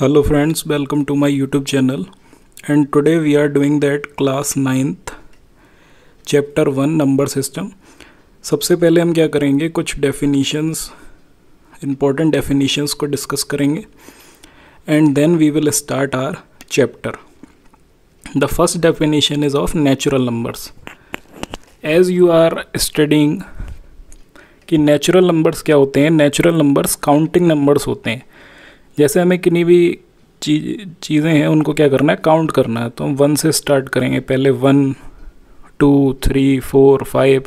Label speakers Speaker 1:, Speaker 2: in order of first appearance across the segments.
Speaker 1: hello friends, welcome to my youtube channel. And today we are doing that class 9th chapter 1 number system. सबसे पहले हम क्या करेंगे, कुछ डेफिनीशंस इम्पोर्टेंट डेफिनीशंस को डिस्कस करेंगे। And then we will start our chapter the first definition is of natural numbers as you are studying कि natural numbers क्या होते हैं नेचुरल नंबर्स काउंटिंग नंबर्स होते हैं। जैसे हमें किन्हीं भी चीज़, चीज़ें हैं, उनको क्या करना है? काउंट करना है। तो हम वन से स्टार्ट करेंगे। पहले one two three four five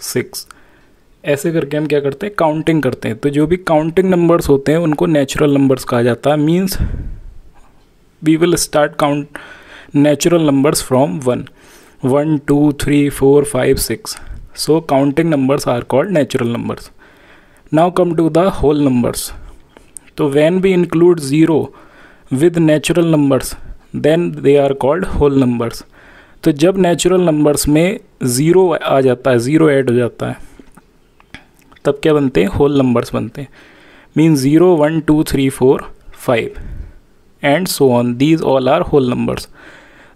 Speaker 1: six ऐसे करके हम क्या करते हैं? काउंटिंग करते हैं। तो जो भी काउंटिंग नंबर्स होते हैं, उनको नेचुरल नंबर्स कहा जाता है। Means we will start count natural numbers from one one two three four five six so counting numbers are called natural numbers now come to the whole numbers तो when भी include zero with natural numbers then they are called whole numbers तो जब natural numbers में zero आ जाता है zero add हो जाता है, तब क्या बनते हैं? होल नंबर्स बनते हैं। Mean zero one two three four five and so on these all are whole numbers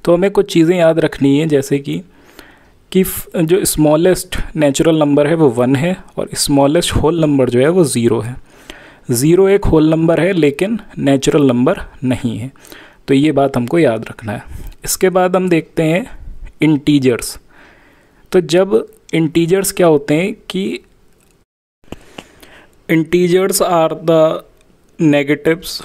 Speaker 1: तो हमें कुछ चीज़ें याद रखनी है, जैसे कि कि जो स्मॉलेस्ट नेचुरल नंबर है, वो वन है, और स्मॉलेस्ट होल नंबर जो है, वो ज़ीरो है। ज़ीरो एक होल नंबर है, लेकिन नेचुरल नंबर नहीं है। तो ये बात हमको याद रखना है। इसके बाद हम देखते हैं इंटीजर्स तो जब इंटीजर्स क्या होते हैं कि इंटीजर्स आर द नेगेटिव्स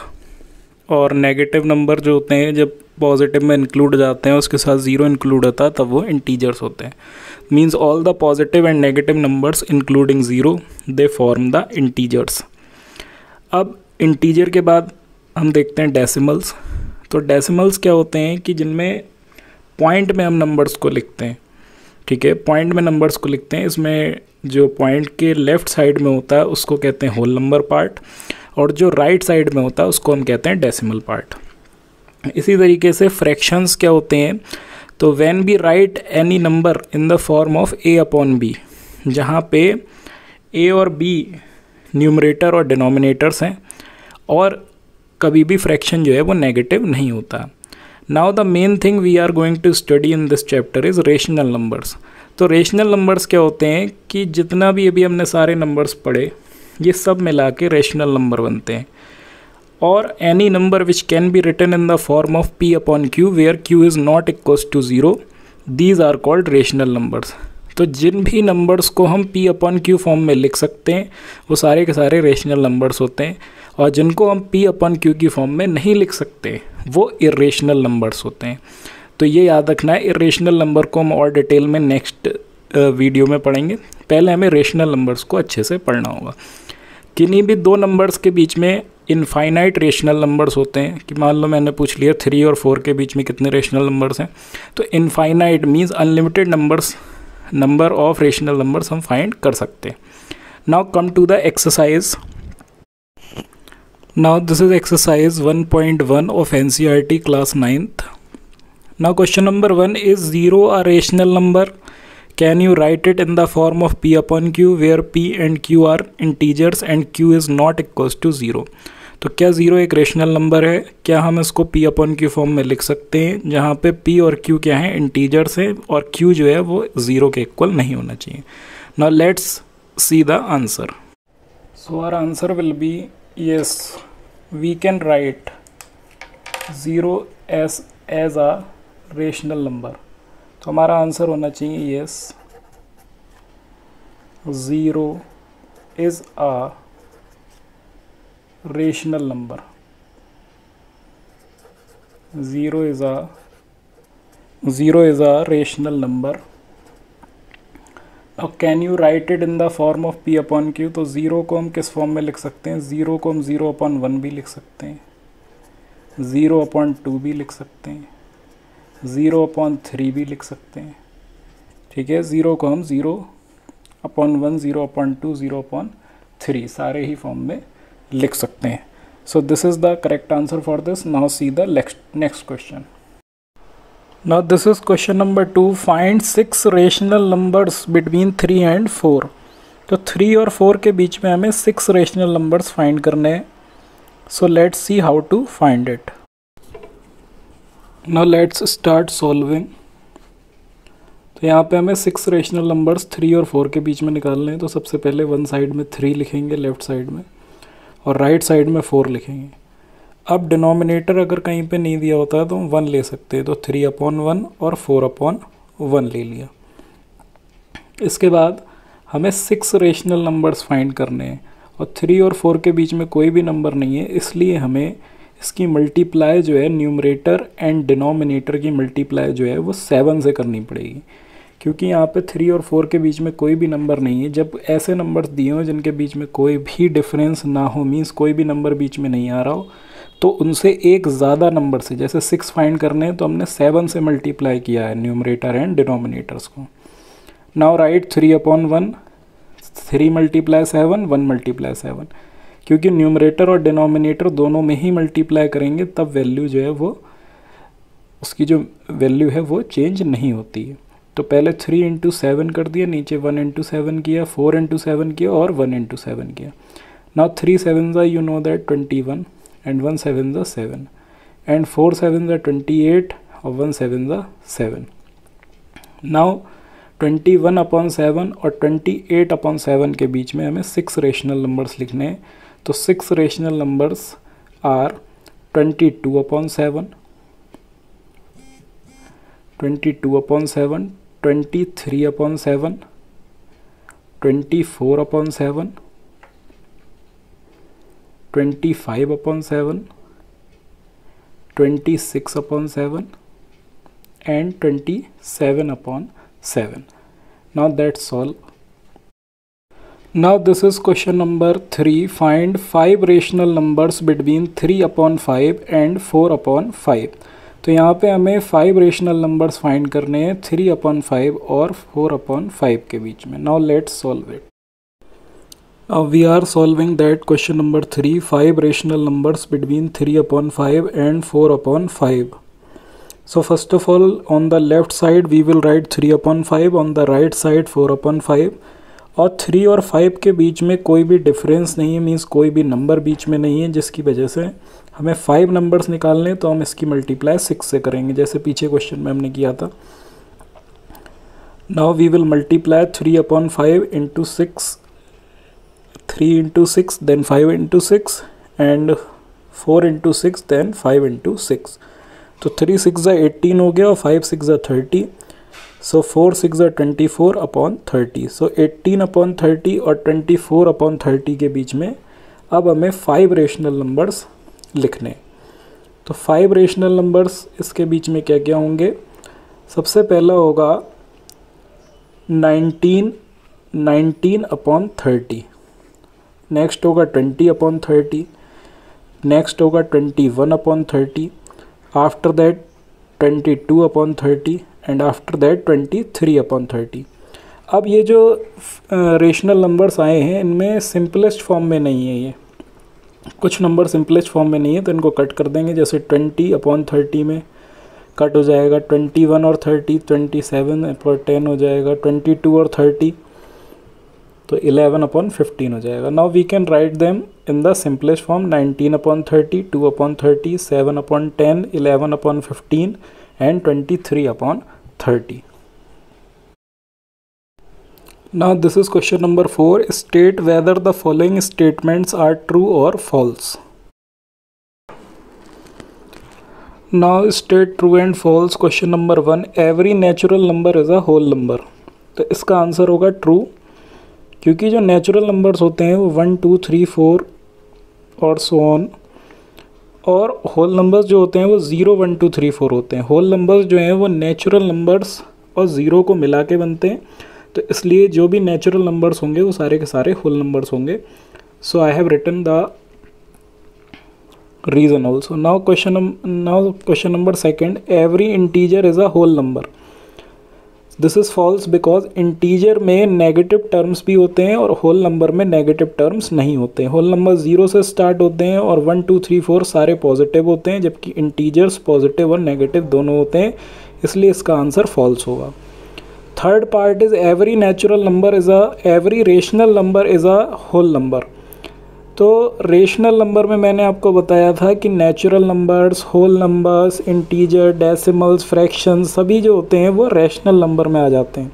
Speaker 1: और नेगेटिव नंबर जो होते हैं, जब पॉजिटिव में इंक्लूड जाते हैं, उसके साथ ज़ीरो इंक्लूड होता है, तब वो इंटीजर्स होते हैं। Means all the positive and negative numbers including zero they form the integers अब इंटीजर के बाद हम देखते हैं डेसिमल्स तो डेसिमल्स क्या होते हैं कि जिनमें पॉइंट में हम नंबर्स को लिखते हैं। ठीक है पॉइंट में नंबर्स को लिखते हैं। इसमें जो पॉइंट के लेफ़्ट साइड में होता है, उसको कहते हैं होल नंबर पार्ट और जो राइट right साइड में होता है, उसको हम कहते हैं डेसिमल पार्ट इसी तरीके से फ्रैक्शंस क्या होते हैं? तो when we write any number in the form of a upon b जहाँ पे ए और बी न्यूमरेटर और डिनोमिनेटर्स हैं और कभी भी फ्रैक्शन जो है वो नेगेटिव नहीं होता। Now the main thing we are going to study in this chapter is rational numbers तो रेशनल नंबर्स क्या होते हैं कि जितना भी अभी हमने सारे नंबर्स पढ़े, ये सब मिला के रेशनल नंबर बनते हैं। और any number which can be written in the form of p upon q where q is not equals to zero these are called rational numbers तो जिन भी नंबर्स को हम पी अपॉन क्यू फॉर्म में लिख सकते हैं, वो सारे के सारे रेशनल नंबर्स होते हैं और जिनको हम पी अपॉन क्यू की फॉर्म में नहीं लिख सकते, वो इरेशनल नंबर्स होते हैं। तो ये याद रखना है इरेशनल नंबर को हम और डिटेल में नेक्स्ट वीडियो में पढ़ेंगे। पहले हमें रेशनल नंबर्स को अच्छे से पढ़ना होगा। किन्हीं भी दो नंबर्स के बीच में इनफाइनाइट रेशनल नंबर्स होते हैं, कि मान लो मैंने पूछ लिया थ्री और फोर के बीच में कितने रेशनल नंबर्स हैं तो infinite means unlimited numbers number of rational numbers हम फाइंड कर सकते हैं। Now come to the exercise now this is exercise 1.1 of N C R T class ninth now question number one is zero a rational number can you write it in the form of p upon q where p and q are integers and q is not equals to zero तो क्या zero एक rational number है? क्या हम इसको P upon Q form में लिख सकते हैं? जहाँ पे पी और क्यू क्या है? इंटीजर्स हैं और क्यू जो है वो ज़ीरो के इक्वल नहीं होना चाहिए। Now let's see the answer so our answer will be yes we can write zero as as a rational number तो हमारा आंसर होना चाहिए yes zero is a rational number. 0 is a 0 is a rational number. Now, can you write it in the form of p upon q? तो zero को हम किस form में लिख सकते हैं? ज़ीरो को हम ज़ीरो अपॉन वन भी लिख सकते हैं। ज़ीरो अपॉन टू भी लिख सकते हैं। ज़ीरो अपॉन थ्री भी लिख सकते हैं। ठीक है? ज़ीरो को हम zero upon one zero upon two zero upon three सारे ही फॉर्म में लिख सकते हैं। So this is the correct answer for this now see the next question now this is question number two find six rational numbers between three and four तो three और four के बीच में हमें सिक्स रेशनल नंबर्स फाइंड करने हैं। So let's see how to find it now let's start solving. तो यहाँ पे हमें सिक्स रेशनल नंबर्स थ्री और फोर के बीच में निकालने हैं। तो सबसे पहले वन साइड में थ्री लिखेंगे लेफ़्ट साइड में। और राइट साइड में फोर लिखेंगे। अब डिनोमिनेटर अगर कहीं पे नहीं दिया होता है तो हम वन ले सकते हैं। तो थ्री अपॉन वन और फोर अपॉन वन ले लिया। इसके बाद हमें सिक्स रेशनल नंबर्स फाइंड करने हैं। और थ्री और फोर के बीच में कोई भी नंबर नहीं है, इसलिए हमें इसकी मल्टीप्लाई जो है न्यूमरेटर एंड डिनोमिनेटर की मल्टीप्लाई जो है वो सेवन से करनी पड़ेगी। क्योंकि यहाँ पे थ्री और फोर के बीच में कोई भी नंबर नहीं है। जब ऐसे नंबर्स दिए हों जिनके बीच में कोई भी डिफरेंस ना हो मीन्स कोई भी नंबर बीच में नहीं आ रहा हो तो उनसे एक ज़्यादा नंबर से, जैसे सिक्स फाइंड करने हैं तो हमने सेवन से मल्टीप्लाई किया है न्यूमरेटर एंड डिनोमिनेटर्स को। Now write three upon one three multiply seven one multiply seven क्योंकि न्यूमरेटर और डिनोमिनेटर दोनों में ही मल्टीप्लाई करेंगे, तब वैल्यू जो है वो, उसकी जो वैल्यू है वो चेंज नहीं होती है। तो पहले थ्री इंटू सेवन कर दिया, नीचे वन इंटू सेवन किया फोर इंटू सेवन किया और वन इंटू सेवन किया। नाउ थ्री सेवन ज़ा you know that twenty one and one seven ज़ा सेवन एंड फोर सेवन ज़ा ट्वेंटी एट और वन सेवन ज़ा seven now twenty one upon seven और twenty eight upon seven के बीच में हमें सिक्स रेशनल नंबर्स लिखने हैं। तो six rational numbers are twenty two upon seven twenty two upon seven 23 upon 7 24 upon 7 25 upon 7 26 upon 7 and 27 upon 7 now that's all. Now this is question number 3 find 5 rational numbers between 3 upon 5 and 4 upon 5 तो यहाँ पे हमें five rational numbers find करने हैं three upon five और four upon five के बीच में। Now let's solve it we are solving that question number three five rational numbers between three upon five and four upon five so first of all, on the left side, we will write 3 upon 5 on the right side 4 upon 5 और three और five के बीच में कोई भी difference नहीं है means कोई भी नंबर बीच में नहीं है, जिसकी वजह से हमें फाइव नंबर्स निकालने तो हम इसकी मल्टीप्लाई सिक्स से करेंगे, जैसे पीछे क्वेश्चन में हमने किया था। Now we will multiply three upon five into six three into six then five into six and four into six then five into six तो थ्री सिक्स ज़ा एटीन हो गया और फाइव सिक्स ज़ा थर्टी सो फोर सिक्स ज़ा twenty four upon thirty so eighteen upon thirty और twenty four upon thirty के बीच में अब हमें फाइव रेशनल नंबर्स लिखने तो फाइव रेशनल नंबर्स इसके बीच में क्या क्या होंगे? सबसे पहला होगा nineteen nineteen upon thirty next होगा ट्वेंटी अपॉन थर्टी नेक्स्ट होगा twenty one upon thirty after that twenty two upon thirty and after that twenty three upon thirty अब ये जो रेशनल नंबर्स आए हैं, इनमें सिंपलेस्ट फॉर्म में नहीं है ये। कुछ नंबर सिंपलेस्ट फॉर्म में नहीं है तो इनको कट कर देंगे, जैसे ट्वेंटी अपॉन थर्टी में कट हो जाएगा ट्वेंटी वन और थर्टी ट्वेंटी सेवन पर टेन हो जाएगा ट्वेंटी टू और थर्टी तो 11 अपॉन 15 हो जाएगा। Now we can write them in the simplest form 19 upon 30 2 upon 30 7 upon 10 11 upon 15 and 23 upon thirty ना this is question number four state whether the following statements are true और false now state true and false question number one every natural number is a whole number तो इसका answer होगा true क्योंकि जो natural numbers होते हैं वो one two three four और सो ऑन और होल नंबर्स जो होते हैं वो zero one two three four होते हैं। होल नंबर्स जो हैं वो नेचुरल नंबर्स और ज़ीरो को मिला के बनते हैं। तो इसलिए जो भी नेचुरल नंबर्स होंगे वो सारे के सारे होल नंबर्स होंगे। So I have written the reason also now question now question number second every integer is a whole number this is false because integer में नेगेटिव टर्म्स भी होते हैं और होल नंबर में नेगेटिव टर्म्स नहीं होते whole number zero से start होते हैं और वन टू थ्री फोर सारे पॉजिटिव होते हैं, जबकि इंटीजर्स पॉजिटिव और नेगेटिव दोनों होते हैं। इसलिए इसका आंसर फॉल्स होगा। Third part is every natural number is a every rational number is a whole number तो रेशनल नंबर में मैंने आपको बताया था कि natural numbers whole numbers integer decimals fraction सभी जो होते हैं वो रेशनल नंबर में आ जाते हैं।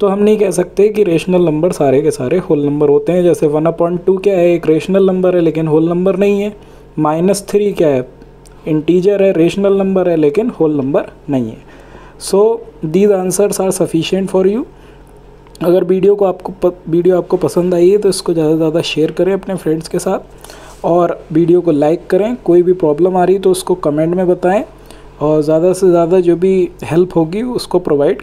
Speaker 1: तो हम नहीं कह सकते कि रेशनल नंबर सारे के सारे होल नंबर होते हैं। जैसे वन अपॉइंट टू क्या है? एक रेशनल नंबर है, लेकिन होल नंबर नहीं है। माइनस थ्री क्या है? इंटीजर है रेशनल नंबर है, लेकिन होल नंबर नहीं है। So these answers are sufficient for you अगर वीडियो को आपको प, वीडियो आपको पसंद आई है तो इसको ज़्यादा से ज़्यादा शेयर करें अपने फ्रेंड्स के साथ और वीडियो को लाइक करें। कोई भी प्रॉब्लम आ रही तो उसको कमेंट में बताएँ और ज़्यादा से ज़्यादा जो भी हेल्प होगी उसको प्रोवाइड